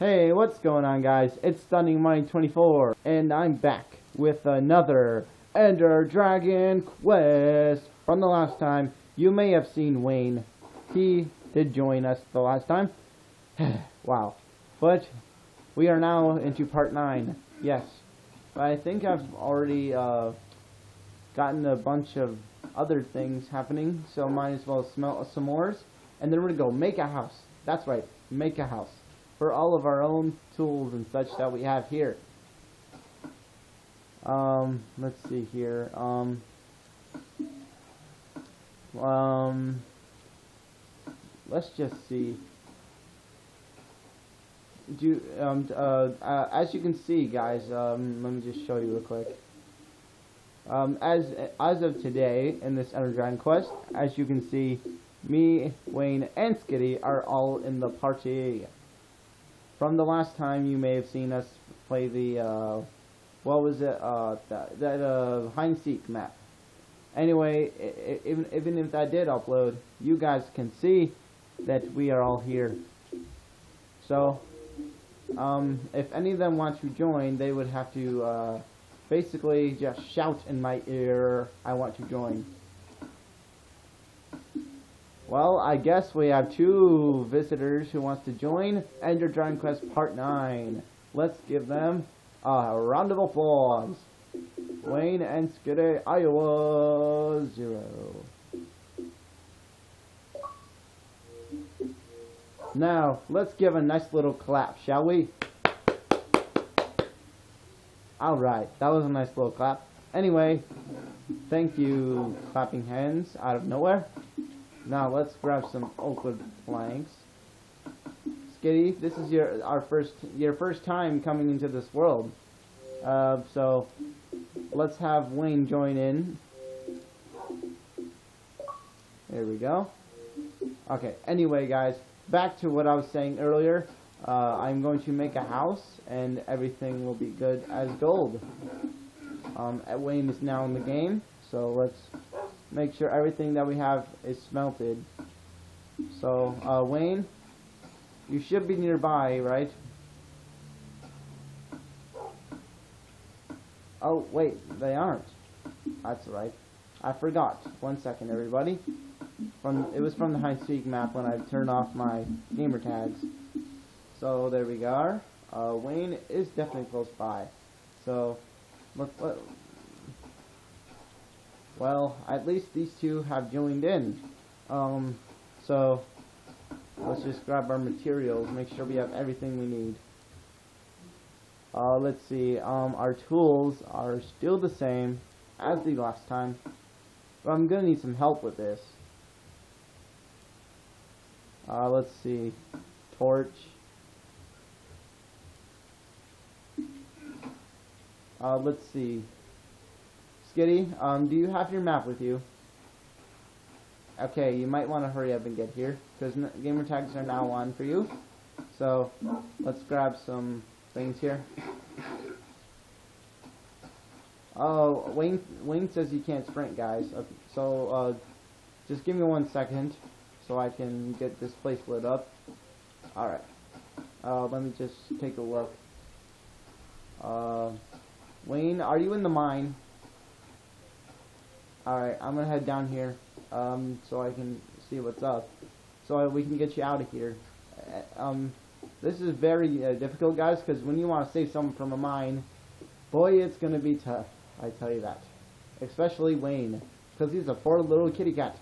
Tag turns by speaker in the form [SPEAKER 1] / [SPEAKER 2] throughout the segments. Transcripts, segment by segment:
[SPEAKER 1] Hey, what's going on guys? It's Stunning Money 24 and I'm back with another Ender Dragon quest. From the last time, you may have seen Wayne. He did join us the last time. wow. But we are now into part 9. Yes. But I think I've already uh, gotten a bunch of other things happening, so might as well smell some s'mores. And then we're going to go make a house. That's right, make a house for all of our own tools and such that we have here. Um, let's see here. Um, um, let's just see. Do um uh, uh, as you can see, guys. Um, let me just show you real quick. Um, as as of today in this Ender Dragon quest, as you can see, me, Wayne, and Skiddy are all in the party. From the last time you may have seen us play the, uh, what was it, uh, that, that uh, hide seek map. Anyway, even, even if that did upload, you guys can see that we are all here. So, um, if any of them want to join, they would have to, uh, basically just shout in my ear, I want to join. Well, I guess we have two visitors who wants to join Ender Dragon Quest Part 9. Let's give them a round of applause. Wayne and Skiddy, Iowa, zero. Now, let's give a nice little clap, shall we? Alright, that was a nice little clap. Anyway, thank you, clapping hands out of nowhere. Now let's grab some oak wood planks. Skiddy, this is your our first your first time coming into this world. Uh, so let's have Wayne join in. There we go. Okay. Anyway, guys, back to what I was saying earlier. Uh, I'm going to make a house, and everything will be good as gold. Um, Wayne is now in the game, so let's make sure everything that we have is smelted. So, uh, Wayne, you should be nearby, right? Oh, wait, they aren't. That's right. I forgot. One second, everybody. From It was from the Hide Seek map when I turned off my gamer tags. So, there we go. Uh, Wayne is definitely close by. So, look, look well, at least these two have joined in. Um, so, let's just grab our materials, make sure we have everything we need. Uh, let's see, um, our tools are still the same as the last time, but I'm going to need some help with this. Uh, let's see, torch. Uh, let's see, Skiddy, um, do you have your map with you? Okay, you might want to hurry up and get here, because gamer tags are now on for you. So, let's grab some things here. Oh, Wayne, Wayne says you can't sprint, guys. Okay, so, uh, just give me one second, so I can get this place lit up. Alright. Uh, let me just take a look. Uh, Wayne, are you in the mine? Alright, I'm gonna head down here, um, so I can see what's up. So we can get you out of here. Uh, um, this is very uh, difficult, guys, because when you want to save someone from a mine, boy, it's gonna be tough. I tell you that. Especially Wayne, because he's a poor little kitty cat.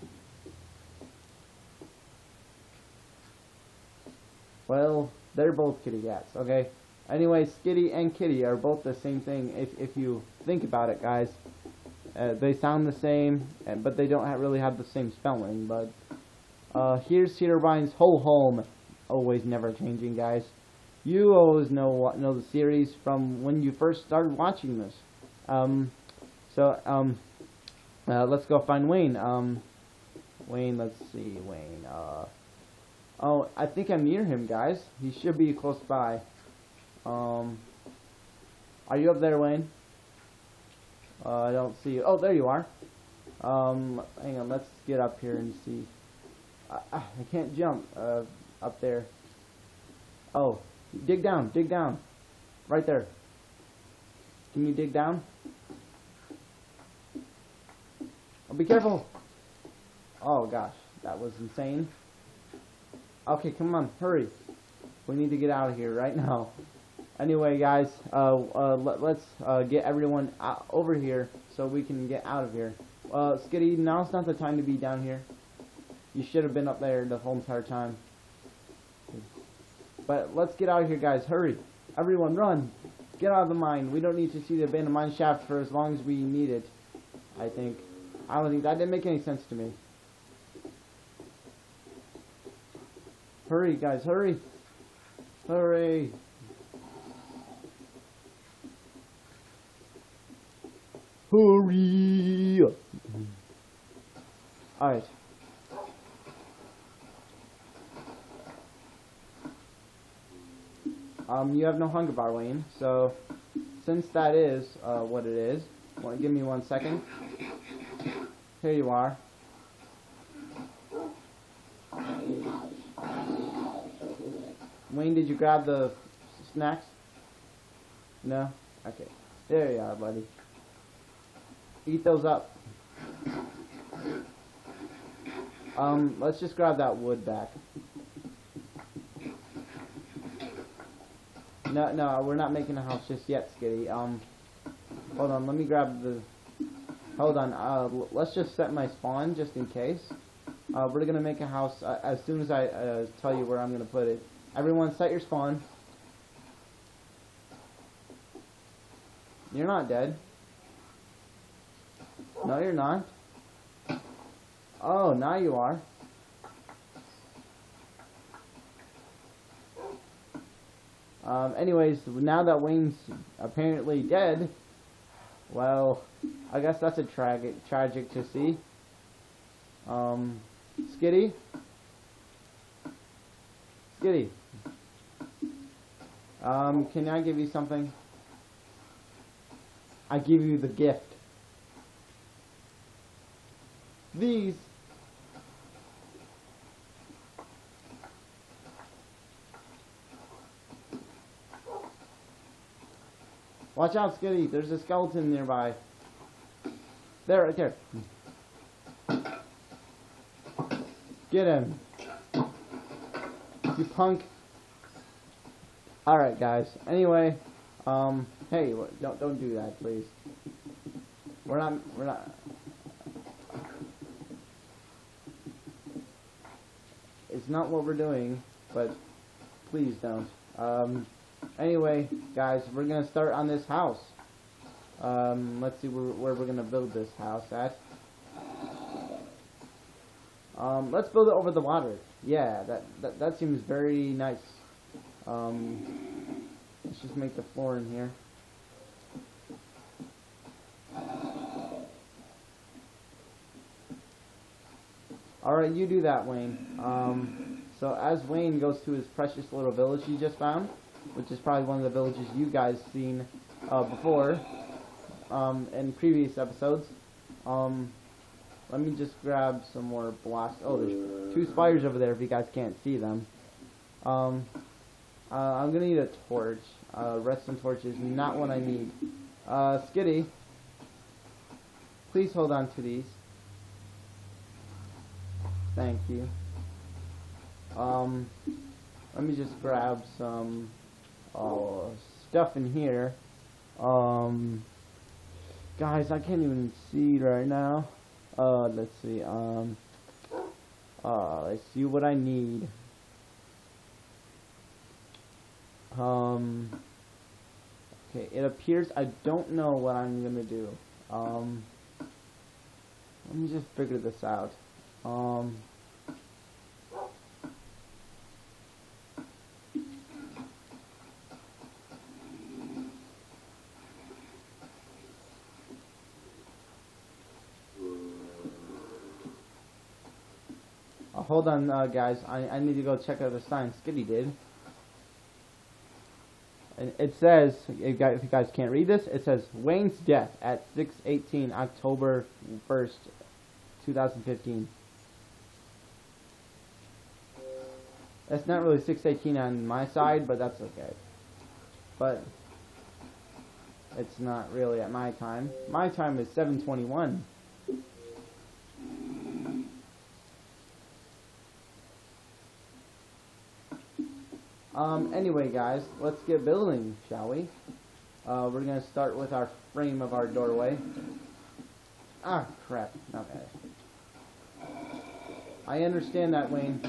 [SPEAKER 1] Well, they're both kitty cats, okay? Anyway, Skiddy and Kitty are both the same thing if, if you think about it, guys. Uh, they sound the same, but they don't have, really have the same spelling. But uh, here's Cedarbine's whole home, always never changing, guys. You always know know the series from when you first started watching this. Um, so um, uh, let's go find Wayne. Um, Wayne, let's see, Wayne. Uh, oh, I think I'm near him, guys. He should be close by. Um, are you up there, Wayne? Uh, I don't see you. Oh, there you are. Um, hang on, let's get up here and see. I, I can't jump uh, up there. Oh, Dig down, dig down. Right there. Can you dig down? Oh, be careful. Oh gosh, that was insane. Okay, come on, hurry. We need to get out of here right now. Anyway, guys, uh, uh, let, us uh, get everyone out, over here so we can get out of here. Uh, Skiddy, now's not the time to be down here. You should have been up there the whole entire time. But let's get out of here, guys. Hurry. Everyone, run. Get out of the mine. We don't need to see the abandoned mine shaft for as long as we need it. I think. I don't think that didn't make any sense to me. Hurry, guys, hurry. Hurry. Hurry. Alright. Um, you have no hunger bar, Wayne. So, since that is uh, what it is, well, give me one second. Here you are. Wayne, did you grab the snacks? No? Okay. There you are, buddy. Eat those up. Um, let's just grab that wood back. No, no, we're not making a house just yet, Skiddy. Um, hold on, let me grab the... Hold on, uh, let's just set my spawn just in case. Uh, we're gonna make a house uh, as soon as I uh, tell you where I'm gonna put it. Everyone set your spawn. You're not dead. No, you're not. Oh, now you are. Um, anyways, now that Wayne's apparently dead, well, I guess that's a tragic, tragic to see. Um, Skiddy? Skiddy? Um, can I give you something? I give you the gift. These Watch out, Skiddy. There's a skeleton nearby. There, right there. Get him. You punk. Alright, guys. Anyway, um, hey, don't, don't do that, please. We're not, we're not... It's not what we're doing, but please don't. Um, anyway, guys, we're going to start on this house. Um, let's see where, where we're going to build this house at. Um, let's build it over the water. Yeah, that, that, that seems very nice. Um, let's just make the floor in here. Alright, you do that, Wayne. Um, so as Wayne goes to his precious little village he just found, which is probably one of the villages you guys seen uh, before um, in previous episodes. Um, let me just grab some more blocks. Oh, there's two spiders over there if you guys can't see them. Um, uh, I'm going to need a torch. Uh, redstone torch is not what I need. Uh, Skiddy, please hold on to these. Thank you. Um, let me just grab some uh, stuff in here. Um, guys, I can't even see right now. Uh, let's see. Um, uh, let's see what I need. Um, okay, it appears I don't know what I'm gonna do. Um, let me just figure this out. Um, hold on, uh, guys. I, I need to go check out the sign Skiddy did. And it says, if you guys can't read this, it says Wayne's death at 6:18 October 1st, 2015. That's not really 618 on my side, but that's okay. But it's not really at my time. My time is 721. Um, anyway, guys, let's get building, shall we? Uh, we're going to start with our frame of our doorway. Ah, crap. Bad. I understand that, Wayne.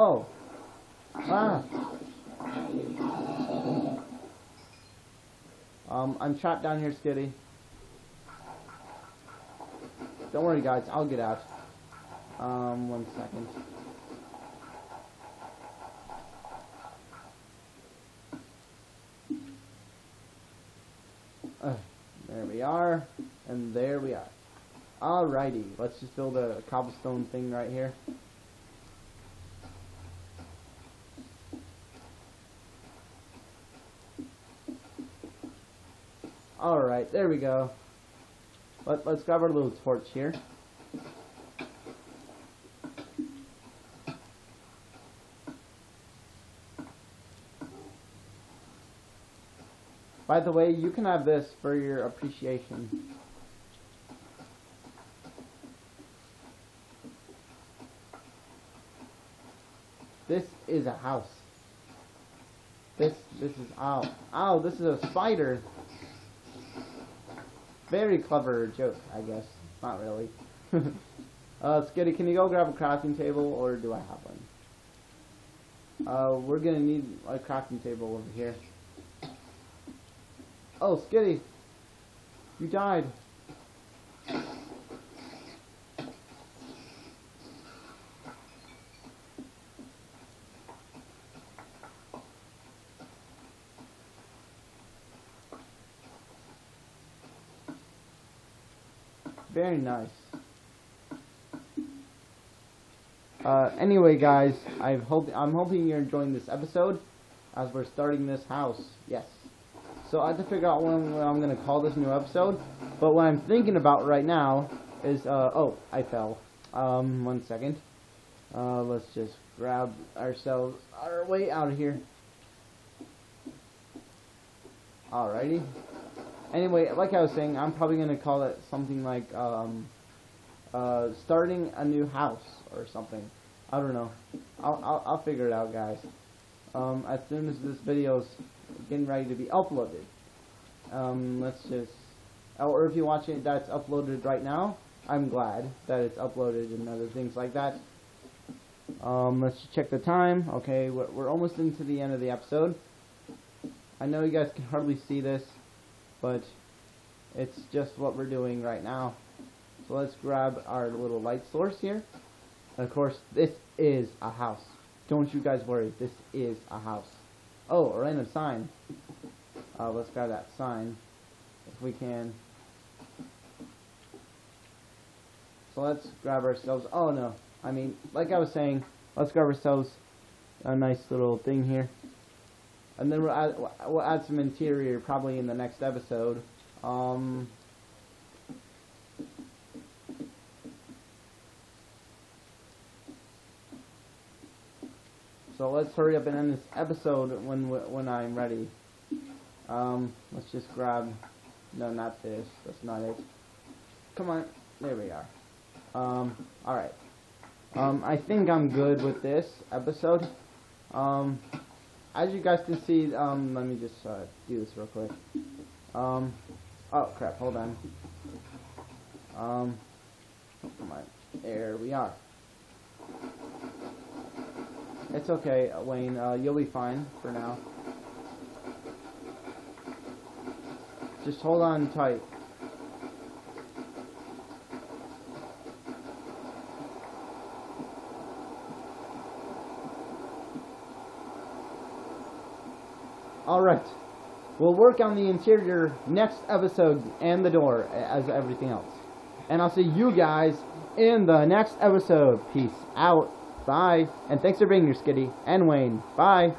[SPEAKER 1] Oh. Ah. Um, I'm trapped down here, Skiddy. Don't worry, guys. I'll get out. Um, one second. Uh, there we are. And there we are. Alrighty. Let's just build a cobblestone thing right here. Alright, there we go. Let, let's grab our little torch here. By the way, you can have this for your appreciation. This is a house. This, this is, ow, ow, this is a spider. Very clever joke, I guess. Not really. uh, Skiddy, can you go grab a crafting table, or do I have one? Uh, we're gonna need a crafting table over here. Oh, Skiddy! You died! Very nice. Uh, anyway, guys, I hope I'm hoping you're enjoying this episode as we're starting this house. Yes. So I have to figure out when, I'm going to call this new episode. But what I'm thinking about right now is, uh, oh, I fell. Um, one second. Uh, let's just grab ourselves our way out of here. Alrighty. Anyway, like I was saying, I'm probably going to call it something like, um, uh, starting a new house or something. I don't know. I'll, I'll, I'll figure it out, guys. Um, as soon as this video's getting ready to be uploaded. Um, let's just, or if you're watching it that's uploaded right now, I'm glad that it's uploaded and other things like that. Um, let's check the time. Okay, we're, we're almost into the end of the episode. I know you guys can hardly see this, but it's just what we're doing right now. So let's grab our little light source here. And of course, this is a house. Don't you guys worry, this is a house. Oh, a random sign. Uh, let's grab that sign, if we can. So let's grab ourselves, oh no, I mean, like I was saying, let's grab ourselves a nice little thing here. And then we'll add, we'll add some interior probably in the next episode. Um, so let's hurry up and end this episode when when I'm ready. Um, let's just grab. No, not this. That's not it. Come on. There we are. Um, alright. Um, I think I'm good with this episode. Um, as you guys can see, um, let me just uh, do this real quick. Um, oh crap, hold on. Um, on. There we are. It's okay, Wayne. Uh, you'll be fine for now. Just hold on tight. Alright. We'll work on the interior next episode and the door as everything else. And I'll see you guys in the next episode. Peace out. Bye. And thanks for being here, Skiddy and Wayne. Bye.